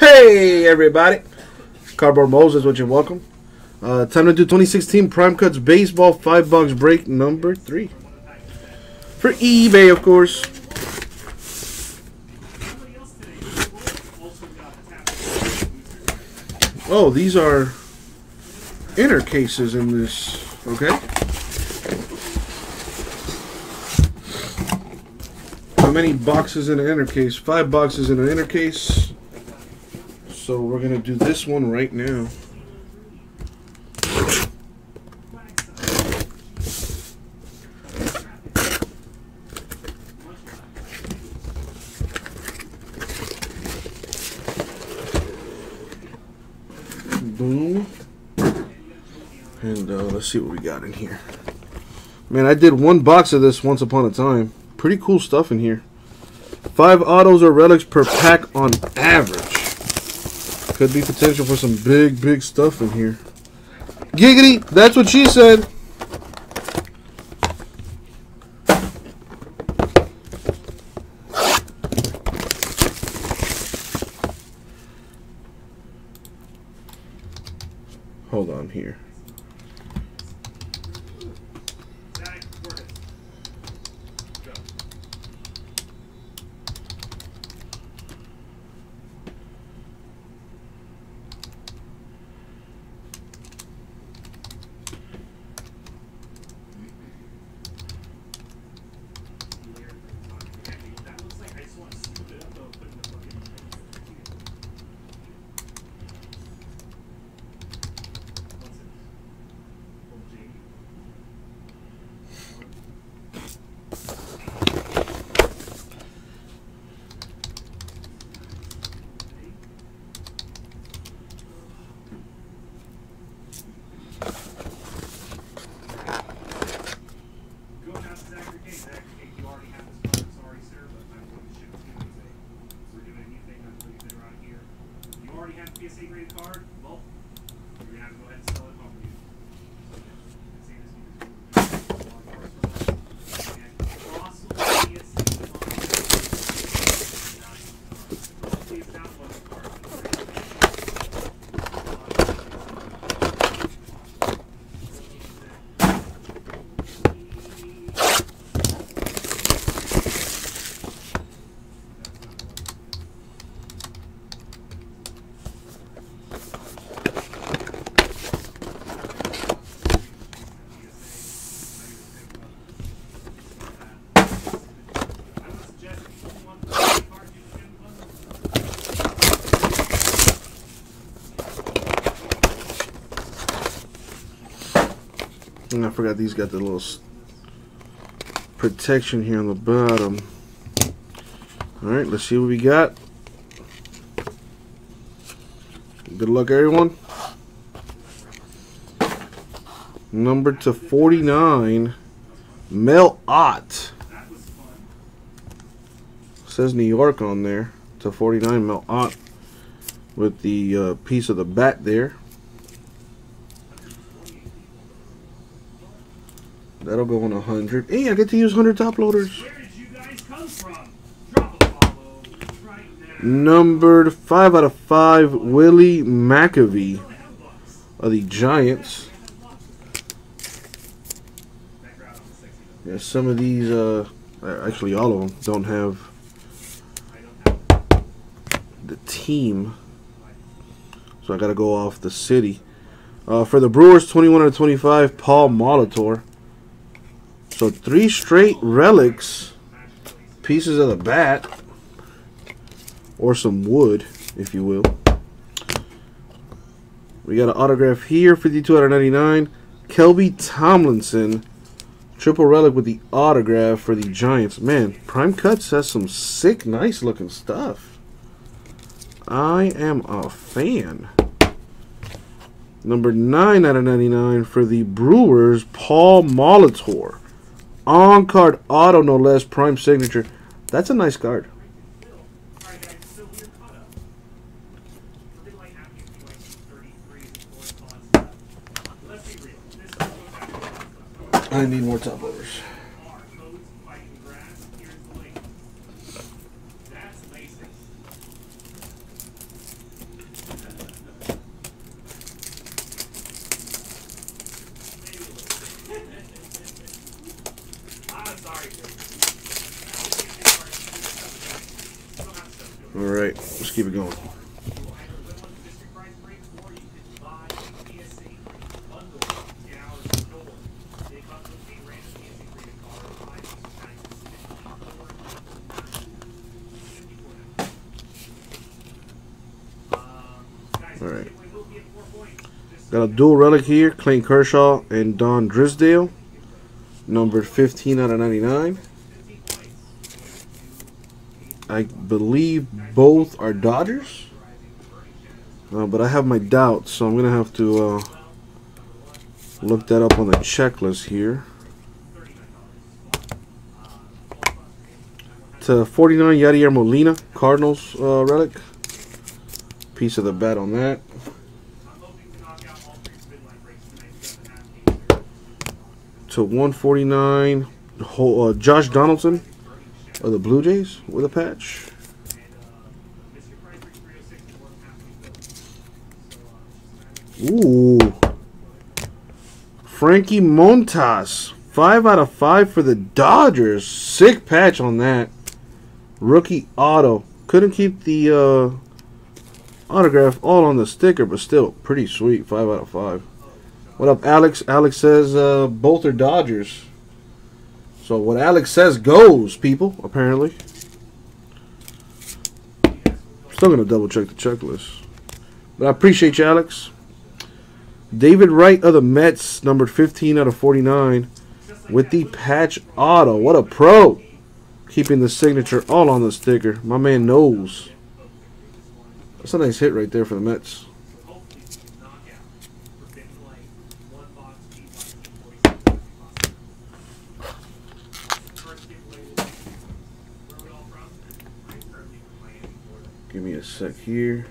Hey, everybody. Cardboard Moses, what you welcome. Uh, time to do 2016 Prime Cuts Baseball 5 box break number 3. For eBay, of course. Oh, these are inner cases in this, okay? How many boxes in an inner case? Five boxes in an inner case. So we're going to do this one right now. Boom. And uh, let's see what we got in here. Man, I did one box of this once upon a time. Pretty cool stuff in here. Five autos or relics per pack on average. Could be potential for some big, big stuff in here. Giggity! That's what she said. Hold on here. Card, well, you're gonna have to go ahead and sell it home. I would suggest if you only want the card, you can bundle. And I forgot these got the little protection here on the bottom. Alright, let's see what we got. Good luck, everyone. Number to 49, Mel Ott. Says New York on there. To 49, Mel Ott. With the uh, piece of the bat there. That'll go on 100. Hey, I get to use 100 top loaders. Numbered 5 out of 5, Willie McCovey of the Giants. Yeah, some of these, uh, actually all of them, don't have the team. So I got to go off the city. Uh, for the Brewers, 21 out of 25, Paul Molitor. So three straight relics, pieces of the bat, or some wood, if you will. We got an autograph here, 52 out of 99. Kelby Tomlinson, triple relic with the autograph for the Giants. Man, Prime Cuts has some sick, nice looking stuff. I am a fan. Number 9 out of 99 for the Brewers, Paul Molitor. On card auto, no less, prime signature. That's a nice card. I need more we're All right, let's keep it going. All right. Got a dual relic here, Clayton Kershaw and Don Drysdale. Numbered 15 out of 99. I believe both are Dodgers. Uh, but I have my doubts, so I'm going to have to uh, look that up on the checklist here. To 49, Yadier Molina, Cardinals uh, relic. Piece of the bat on that. To 149, whole, uh, Josh Donaldson of the Blue Jays with a patch. Ooh. Frankie Montas. Five out of five for the Dodgers. Sick patch on that. Rookie auto. Couldn't keep the uh, autograph all on the sticker, but still pretty sweet. Five out of five. What up, Alex? Alex says uh, both are Dodgers. So what Alex says goes, people, apparently. Still going to double check the checklist. But I appreciate you, Alex. David Wright of the Mets, numbered 15 out of 49, with the patch auto. What a pro! Keeping the signature all on the sticker. My man knows. That's a nice hit right there for the Mets. Give me a sec here.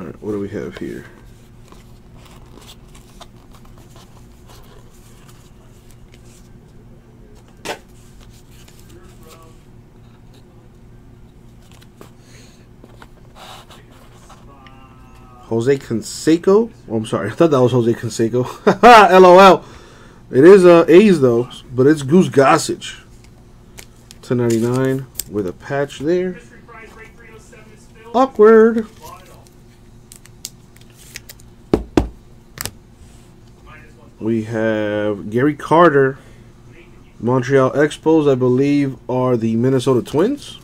All right, what do we have here? Jose Canseco. Oh, I'm sorry. I thought that was Jose Canseco. LOL. It is uh, A's though, but it's Goose Gossage. 1099 with a patch there. Awkward. We have Gary Carter. Montreal Expos, I believe, are the Minnesota Twins.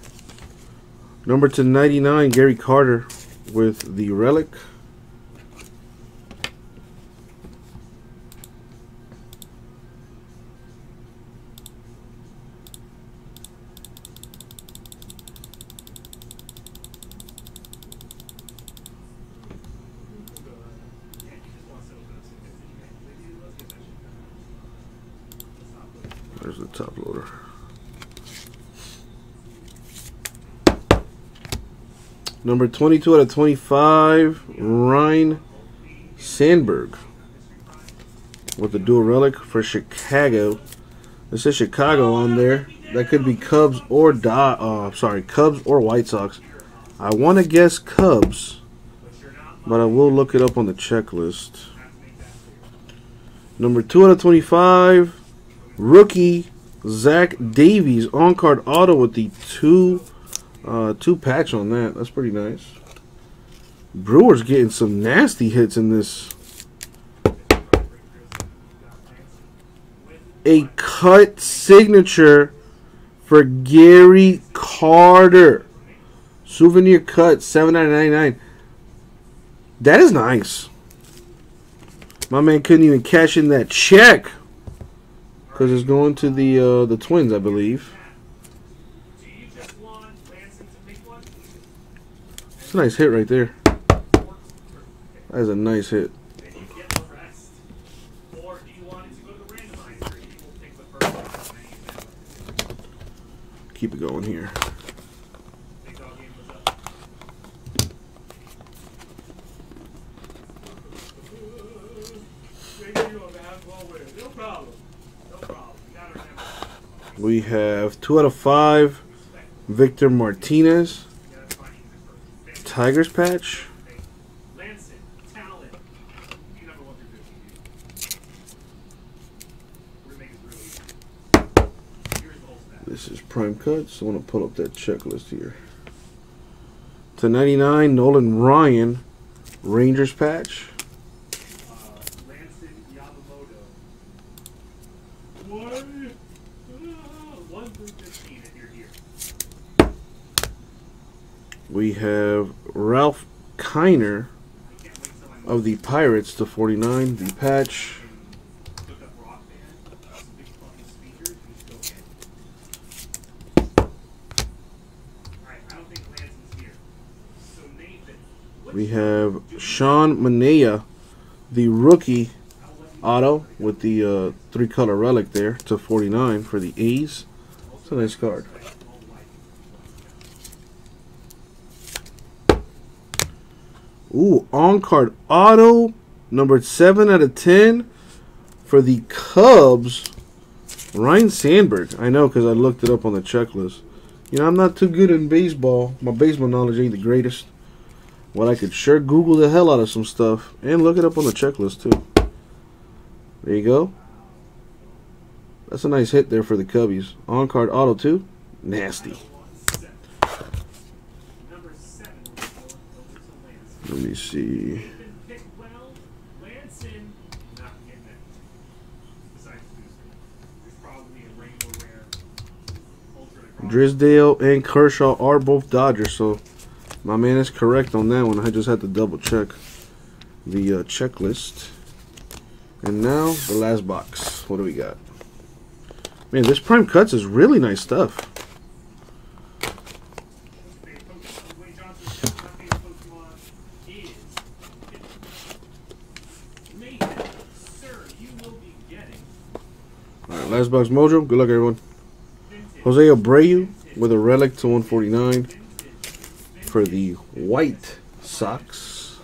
Number to 99, Gary Carter with the relic. Top loader. Number 22 out of 25, Ryne Sandberg. With the dual relic for Chicago. This says Chicago on there. That could be Cubs or Do uh, sorry, Cubs or White Sox. I want to guess Cubs, but I will look it up on the checklist. Number 2 out of 25, rookie Zach Davies on card auto with the two uh, two patch on that. That's pretty nice. Brewers getting some nasty hits in this. A cut signature for Gary Carter. Souvenir cut, 7 out of 99. That is nice. My man couldn't even cash in that check because it's going to the uh, the Twins, I believe. It's a nice hit right there. That is a nice hit. Keep it going the rest. Or do you want it to go to the randomizer? You will pick the first one and then you send it. Keep it going here. Big dog game was up. Maybe you a basketball winner. No problem. No problem. You gotta remember. We have two out of five. Victor Martinez. Tigers patch. This is prime cuts. I want to pull up that checklist here. To 99, Nolan Ryan, Rangers patch. Uh, Lanson Yamamoto. One, uh, one through fifteen if you're here. We have Ralph Kiner of the Pirates to 49, the patch. We have Sean Manaea, the rookie auto with the uh, three color relic there to 49 for the A's. It's a nice card. Ooh, on card auto numbered 7 out of 10 for the Cubs. Ryne Sandberg. I know because I looked it up on the checklist. You know, I'm not too good in baseball. My baseball knowledge ain't the greatest. Well, I could sure Google the hell out of some stuff and look it up on the checklist too. There you go. That's a nice hit there for the Cubbies. On card auto too. Nasty. Number seven will go over to Lanson. Let me see. Nathan picked well. Lanson, not getting it. Besides Booster. There's probably a Rainbow Rare. me see. Drysdale and Kershaw are both Dodgers, so my man is correct on that one. I just had to double check the uh, checklist. And now the last box. What do we got? Man, this Prime Cuts is really nice stuff. Favorite Pokemon. Dwayne Johnson's my favorite Pokemon is Nathan. Sir, you will be getting Box mojo. Good luck, everyone. Jose Abreu with a relic to 149 for the White Sox.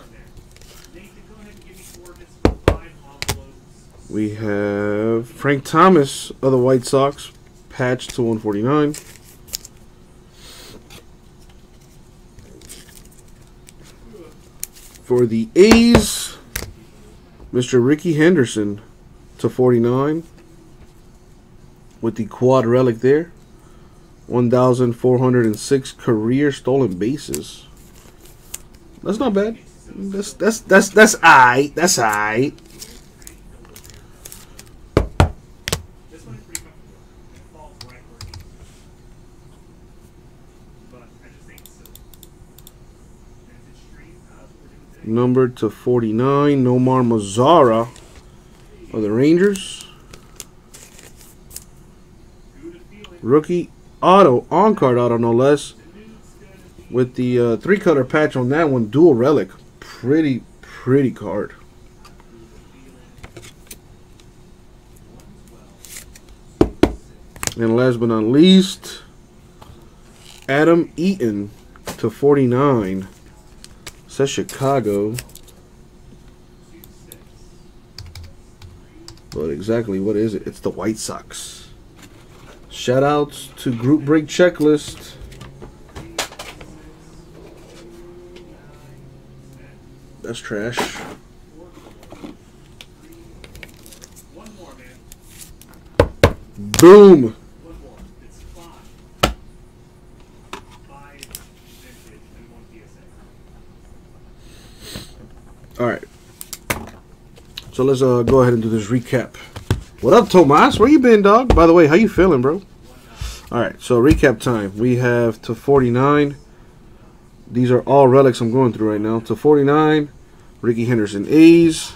We have Frank Thomas of the White Sox, patch to 149. For the A's, Mr. Rickey Henderson to 49 with the quad relic there. 1,406 career stolen bases. That's not bad. That's that's that's that's aight. That's aight. This one is pretty comfortable. It falls right where to. I just think it's silly. Vintage Street, that's what we're doing today. numbered to 49, Nomar Mazara of the Rangers. Good feeling. Rookie auto, on card auto no less, with the uh, three color patch on that one, dual relic. Pretty, pretty card. And last but not least, Adam Eaton to 49. Says Chicago. But exactly what is it? It's the White Sox. Shout outs to Group Break Checklist. That's trash. Boom! Alright. So let's uh, go ahead and do this recap. What up, Tomas? Where you been, dog? By the way, how you feeling, bro? Alright, so recap time. We have to 49. These are all relics I'm going through right now. To 49, Rickey Henderson A's.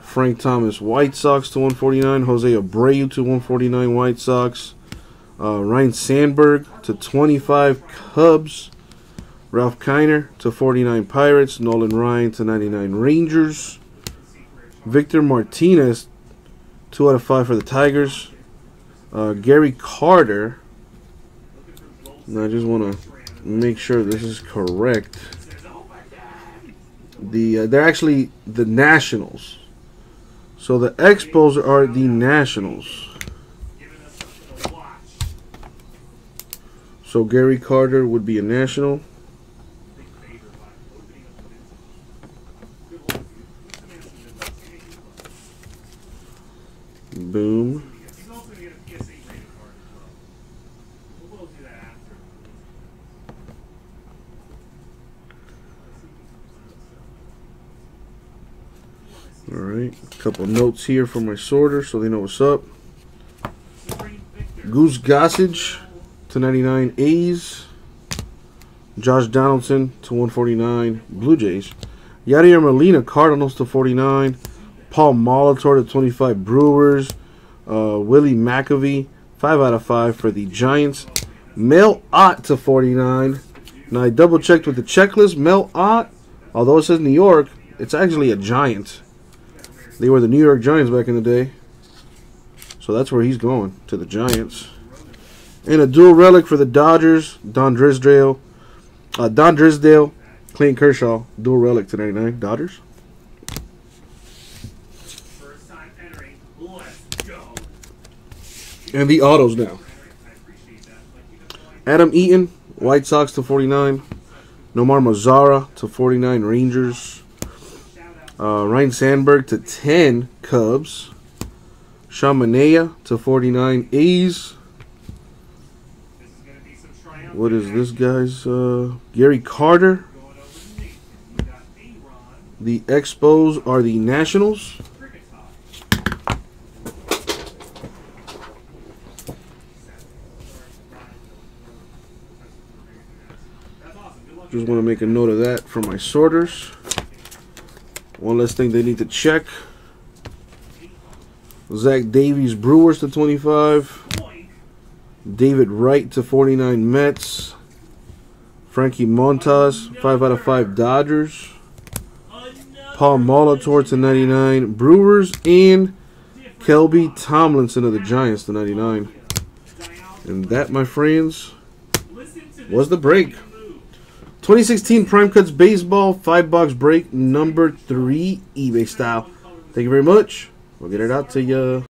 Frank Thomas, White Sox to 149. Jose Abreu to 149, White Sox. Uh, Ryne Sandberg to 25, Cubs. Ralph Kiner to 49, Pirates. Nolan Ryan to 99, Rangers. Victor Martinez, 2 out of 5 for the Tigers. Uh, Gary Carter. And I just want to make sure this is correct. The uh, they're actually the Nationals. So the Expos are the Nationals. So Gary Carter would be a National. Boom. He's also gonna get a PSA rated card as well. We'll we'll do that after. All right. A couple notes here for my sorter so they know what's up. Goose Gossage to 99 A's. Josh Donaldson to 149 Blue Jays. Yadier Molina Cardinals to 49. Paul Molitor to 25 Brewers. Uh, Willie McCovey 5 out of 5 for the Giants. Mel Ott to 49. Now I double checked with the checklist. Mel Ott, although it says New York, it's actually a Giant. They were the New York Giants back in the day. So that's where he's going, to the Giants. And a dual relic for the Dodgers, Don Drysdale. Uh, Don Drysdale, Clayton Kershaw, dual relic to 99, Dodgers. And the autos now. Adam Eaton, White Sox to 49. Nomar Mazara to 49, Rangers. Uh, Ryne Sandberg to 10, Cubs. Sean Manaea to 49, A's. What is this guy's? Uh, Gary Carter. The Expos are the Nationals. Just want to make a note of that for my sorters. One last thing they need to check. Zach Davies Brewers to 25. David Wright to 49 Mets. Frankie Montas, 5 out of 5 Dodgers. Paul Molitor to 99 Brewers. And Kelby Tomlinson of the Giants to 99. And that, my friends, was the break. Move. 2016 Prime Cuts Baseball 5 box break number 3 eBay style. Thank you very much. We'll get it out to you.